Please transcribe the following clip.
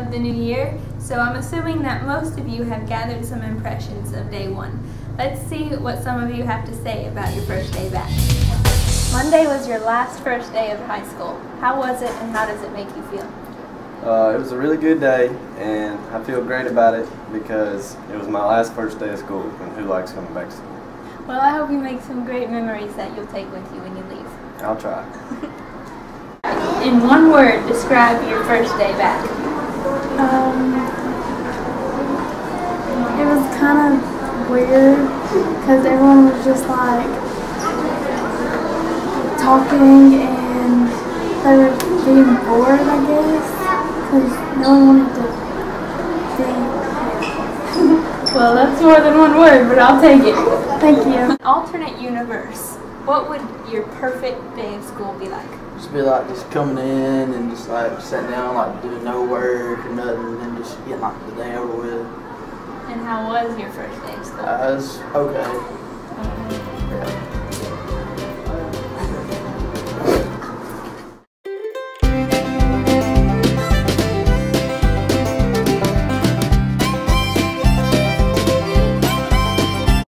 of the new year, so I'm assuming that most of you have gathered some impressions of day one. Let's see what some of you have to say about your first day back. Monday was your last first day of high school. How was it and how does it make you feel? Uh, it was a really good day, and I feel great about it because it was my last first day of school, and who likes coming back to school? Well, I hope you make some great memories that you'll take with you when you leave. I'll try. In one word, describe your first day back. Um, it was kind of weird because everyone was just like talking and they were getting bored, I guess, because no one wanted to be. Well, that's more than one word, but I'll take it. Thank you. Alternate universe. What would your perfect day of school be like? Just be like just coming in and just like sitting down, like doing no work or nothing, and just getting like the day over with. And how was your first day of school? Uh, it's okay.